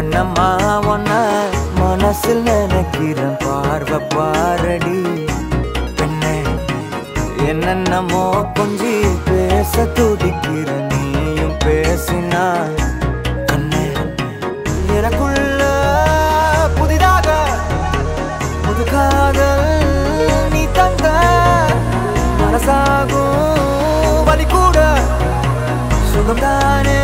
மனமா ஒன்ன மனசில் நினைக்கிறேன். பார்வை பாரடி. பெண்ணே என்னென்னமோ கொஞ்சி பேச துடிக்கிற நீயும் பேசினா. கண்ணே எனக்குள்ள புதிதாக புது காதல் நீ தந்த மனசாகும் வலி கூட. சுகம்தானே